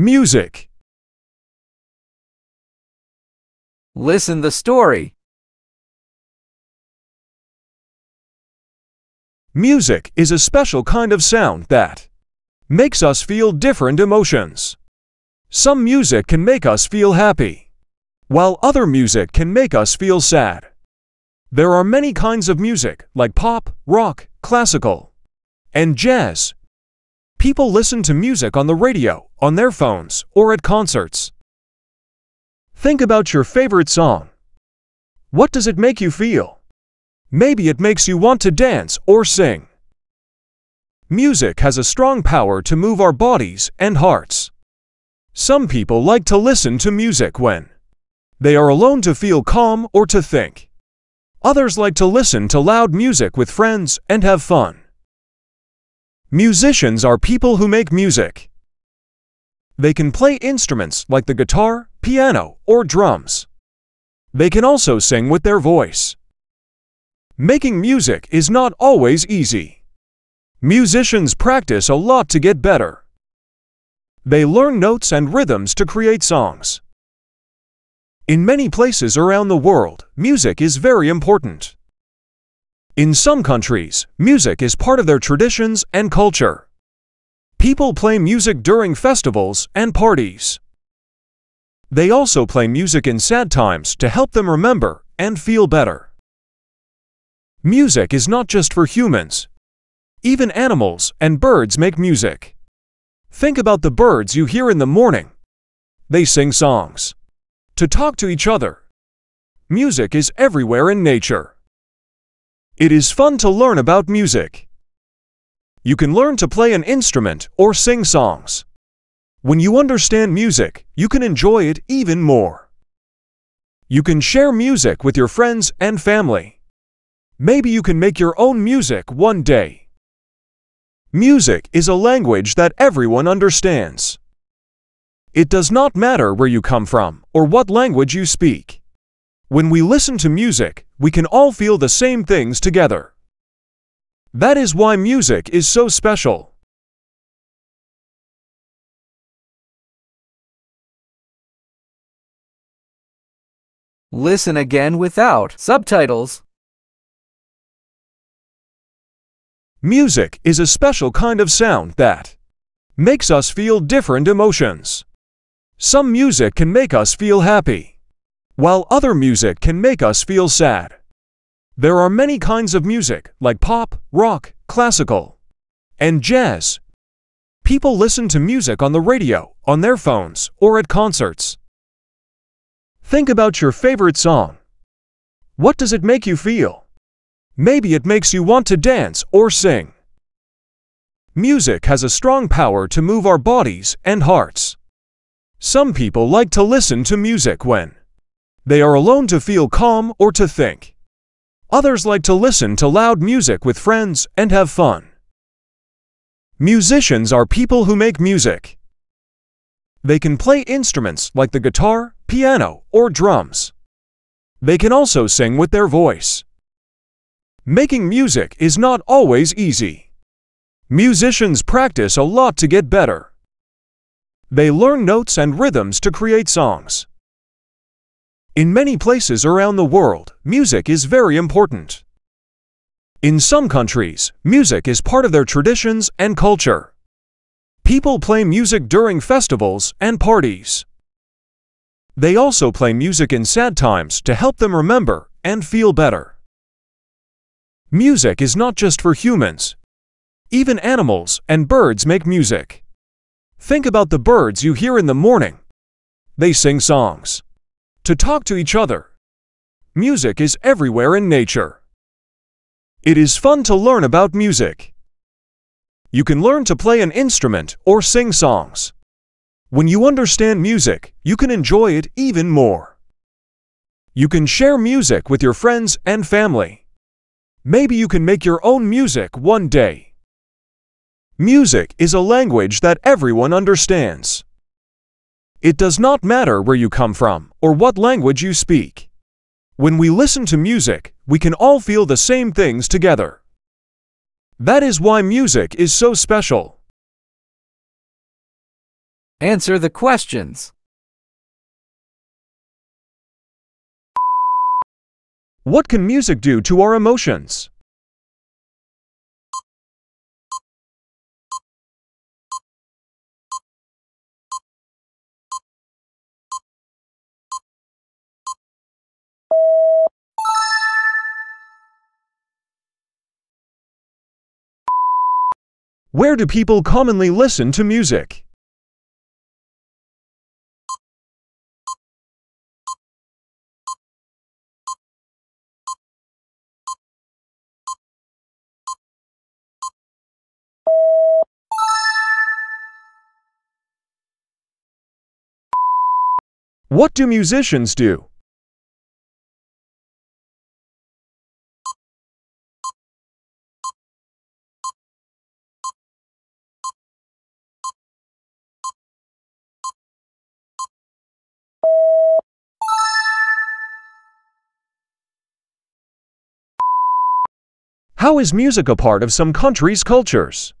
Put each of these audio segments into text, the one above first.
Music. Listen the story. Music is a special kind of sound that makes us feel different emotions. Some music can make us feel happy, while other music can make us feel sad. There are many kinds of music, like pop, rock, classical, and jazz. People listen to music on the radio, on their phones, or at concerts. Think about your favorite song. What does it make you feel? Maybe it makes you want to dance or sing. Music has a strong power to move our bodies and hearts. Some people like to listen to music when they are alone to feel calm or to think. Others like to listen to loud music with friends and have fun. Musicians are people who make music. They can play instruments like the guitar, piano, or drums. They can also sing with their voice. Making music is not always easy. Musicians practice a lot to get better. They learn notes and rhythms to create songs. In many places around the world, music is very important. In some countries, music is part of their traditions and culture. People play music during festivals and parties. They also play music in sad times to help them remember and feel better. Music is not just for humans. Even animals and birds make music. Think about the birds you hear in the morning. They sing songs to talk to each other. Music is everywhere in nature. It is fun to learn about music. You can learn to play an instrument or sing songs. When you understand music, you can enjoy it even more. You can share music with your friends and family. Maybe you can make your own music one day. Music is a language that everyone understands. It does not matter where you come from or what language you speak. When we listen to music, we can all feel the same things together. That is why music is so special. Listen again without subtitles. Music is a special kind of sound that makes us feel different emotions. Some music can make us feel happy, while other music can make us feel sad. There are many kinds of music, like pop, rock, classical, and jazz. People listen to music on the radio, on their phones, or at concerts. Think about your favorite song. What does it make you feel? Maybe it makes you want to dance or sing. Music has a strong power to move our bodies and hearts. Some people like to listen to music when they are alone to feel calm or to think. Others like to listen to loud music with friends and have fun. Musicians are people who make music. They can play instruments like the guitar, piano, or drums. They can also sing with their voice. Making music is not always easy. Musicians practice a lot to get better. They learn notes and rhythms to create songs. In many places around the world, music is very important. In some countries, music is part of their traditions and culture. People play music during festivals and parties. They also play music in sad times to help them remember and feel better. Music is not just for humans. Even animals and birds make music. Think about the birds you hear in the morning. They sing songs. To talk to each other. Music is everywhere in nature. It is fun to learn about music. You can learn to play an instrument or sing songs. When you understand music, you can enjoy it even more. You can share music with your friends and family. Maybe you can make your own music one day. Music is a language that everyone understands. It does not matter where you come from or what language you speak. When we listen to music, we can all feel the same things together. That is why music is so special. Answer the questions. What can music do to our emotions? Where do people commonly listen to music? What do musicians do? How is music a part of some countries' cultures?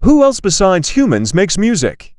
Who else besides humans makes music?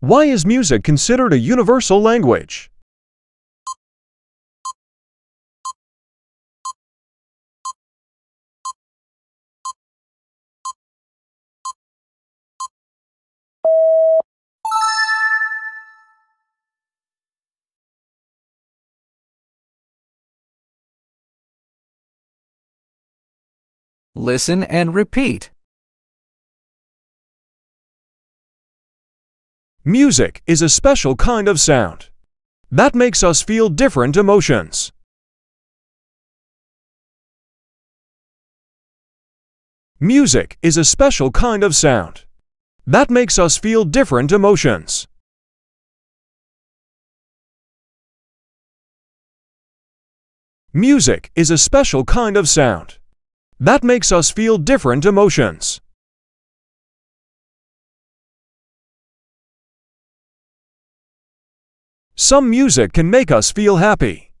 Why is music considered a universal language? Listen and repeat. Music is a special kind of sound that makes us feel different emotions. Music is a special kind of sound that makes us feel different emotions. Music is a special kind of sound that makes us feel different emotions. Some music can make us feel happy,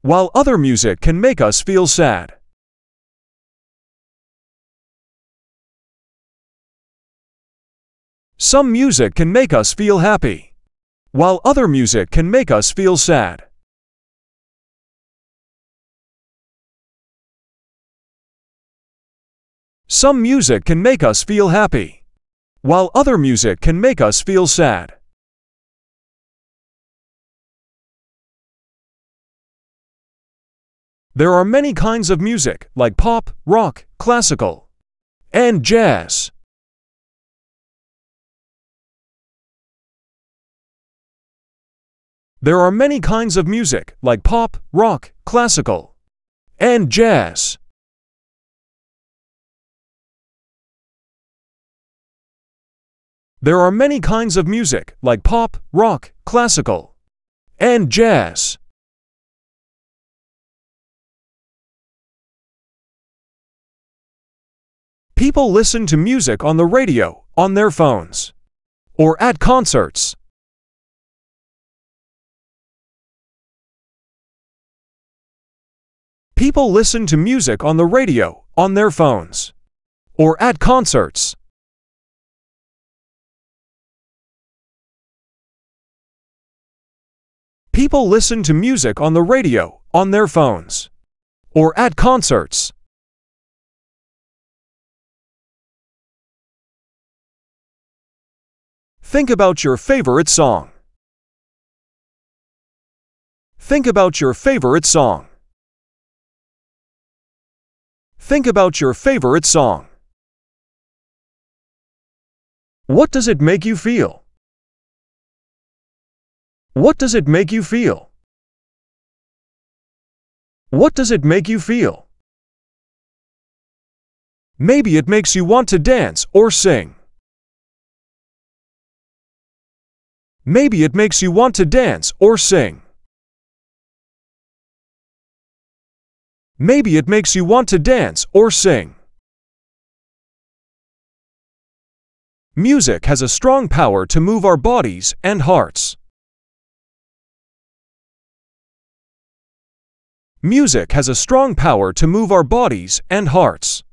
while other music can make us feel sad. Some music can make us feel happy, while other music can make us feel sad. Some music can make us feel happy, while other music can make us feel sad. There are many kinds of music, like pop, rock, classical, and jazz. There are many kinds of music, like pop, rock, classical, and jazz. There are many kinds of music, like pop, rock, classical, and jazz. People listen to music on the radio, on their phones, or at concerts. People listen to music on the radio, on their phones, or at concerts. People listen to music on the radio, on their phones, or at concerts. Think about your favorite song. Think about your favorite song. Think about your favorite song. What does it make you feel? What does it make you feel? What does it make you feel? Maybe it makes you want to dance or sing. Maybe it makes you want to dance or sing. Maybe it makes you want to dance or sing. Music has a strong power to move our bodies and hearts. Music has a strong power to move our bodies and hearts.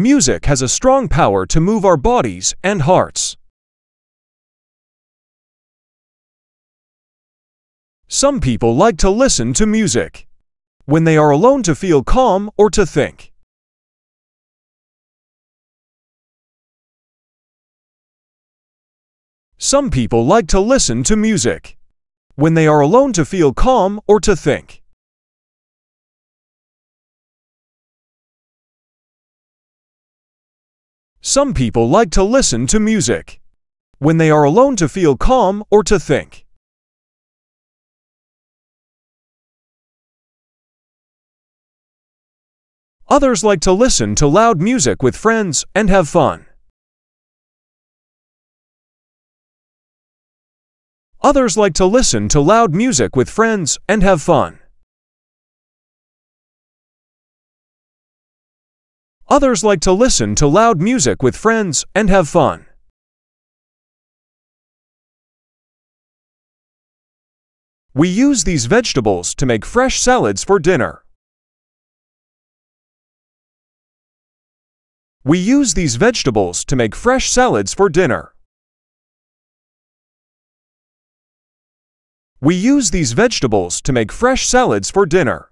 Music has a strong power to move our bodies and hearts. Some people like to listen to music when they are alone to feel calm or to think. Some people like to listen to music when they are alone to feel calm or to think. Some people like to listen to music when they are alone to feel calm or to think. Others like to listen to loud music with friends and have fun. Others like to listen to loud music with friends and have fun. Others like to listen to loud music with friends and have fun. We use these vegetables to make fresh salads for dinner. We use these vegetables to make fresh salads for dinner. We use these vegetables to make fresh salads for dinner.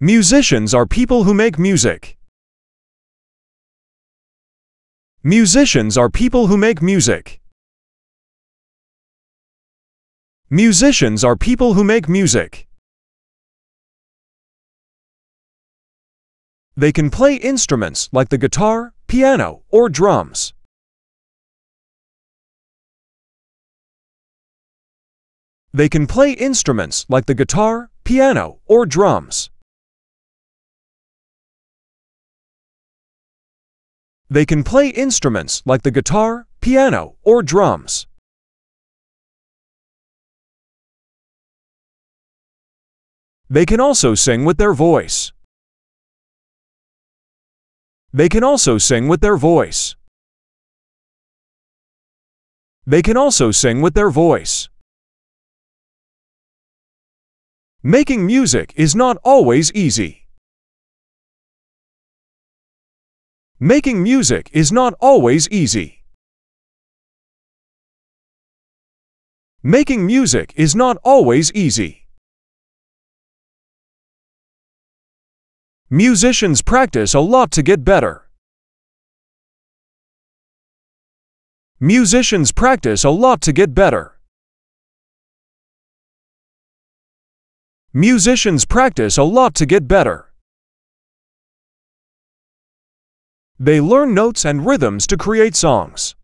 Musicians are people who make music. Musicians are people who make music. Musicians are people who make music. They can play instruments like the guitar, piano, or drums. They can play instruments like the guitar, piano, or drums. They can play instruments like the guitar, piano, or drums. They can also sing with their voice. They can also sing with their voice. They can also sing with their voice. Making music is not always easy. Making music is not always easy. Making music is not always easy. Musicians practice a lot to get better. Musicians practice a lot to get better. Musicians practice a lot to get better. They learn notes and rhythms to create songs.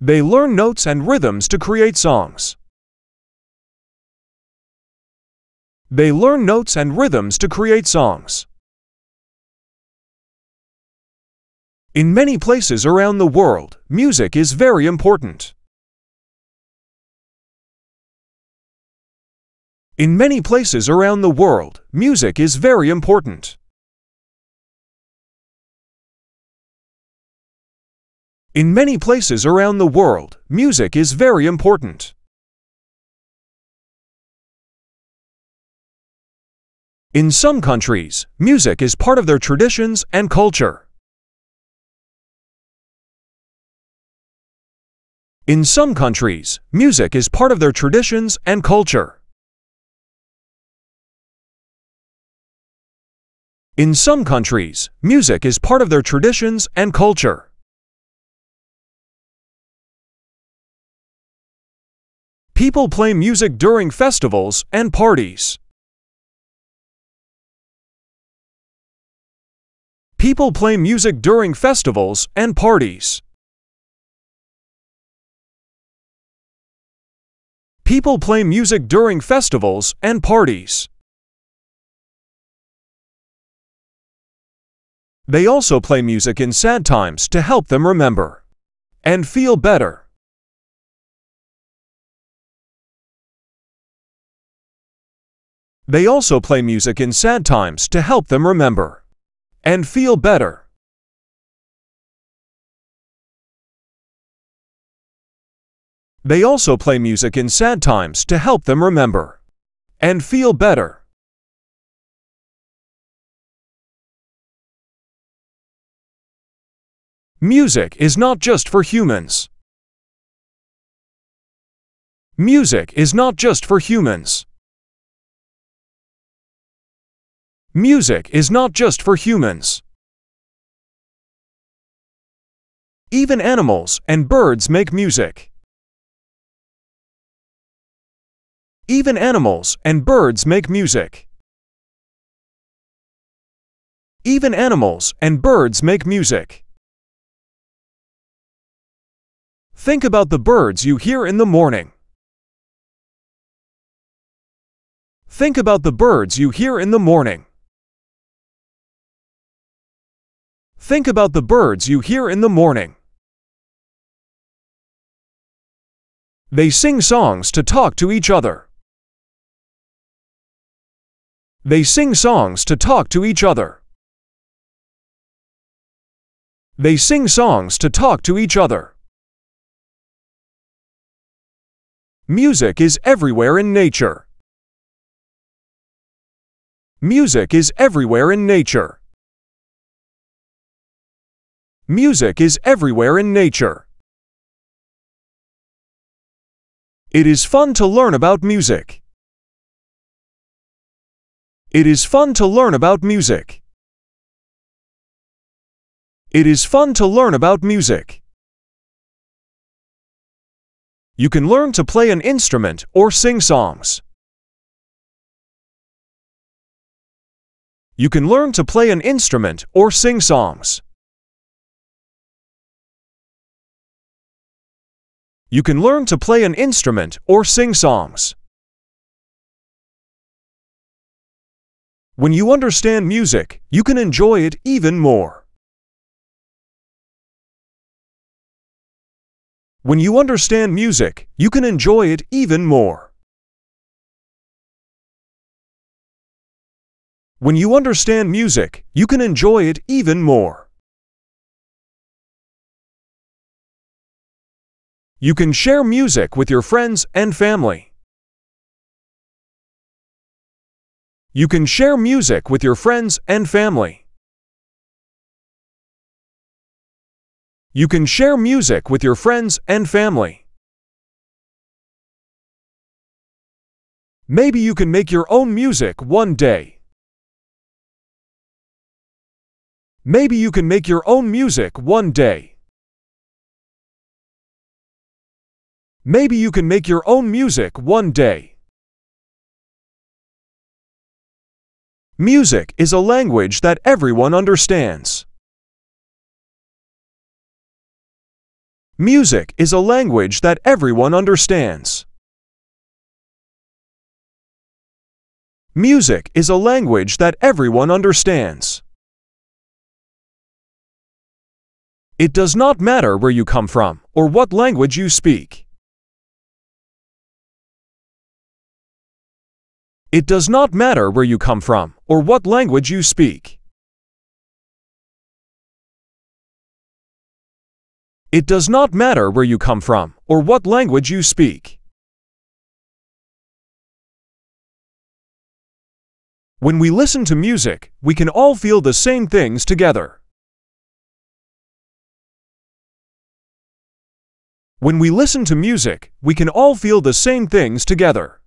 They learn notes and rhythms to create songs. They learn notes and rhythms to create songs. In many places around the world, music is very important. In many places around the world, music is very important. In many places around the world, music is very important. In some countries, music is part of their traditions and culture. In some countries, music is part of their traditions and culture. In some countries, music is part of their traditions and culture. People play music during festivals and parties. People play music during festivals and parties. People play music during festivals and parties. They also play music in sad times to help them remember and feel better. They also play music in sad times to help them remember and feel better. They also play music in sad times to help them remember and feel better. Music is not just for humans. Music is not just for humans. Music is not just for humans. Even animals and birds make music. Even animals and birds make music. Even animals and birds make music. Think about the birds you hear in the morning. Think about the birds you hear in the morning. Think about the birds you hear in the morning. They sing songs to talk to each other. They sing songs to talk to each other. They sing songs to talk to each other. Music is everywhere in nature. Music is everywhere in nature. Music is everywhere in nature. It is fun to learn about music. It is fun to learn about music. It is fun to learn about music. You can learn to play an instrument or sing songs. You can learn to play an instrument or sing songs. You can learn to play an instrument or sing songs. When you understand music, you can enjoy it even more. When you understand music, you can enjoy it even more. When you understand music, you can enjoy it even more. You can share music with your friends and family. You can share music with your friends and family. You can share music with your friends and family. Maybe you can make your own music one day. Maybe you can make your own music one day. Maybe you can make your own music one day. Music is a language that everyone understands. Music is a language that everyone understands. Music is a language that everyone understands. It does not matter where you come from or what language you speak. It does not matter where you come from or what language you speak. It does not matter where you come from or what language you speak. When we listen to music, we can all feel the same things together. When we listen to music, we can all feel the same things together.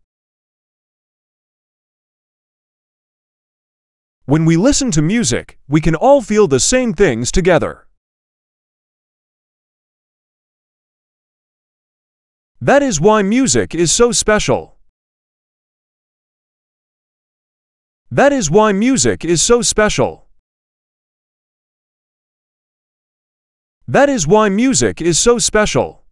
When we listen to music, we can all feel the same things together. That is why music is so special. That is why music is so special. That is why music is so special.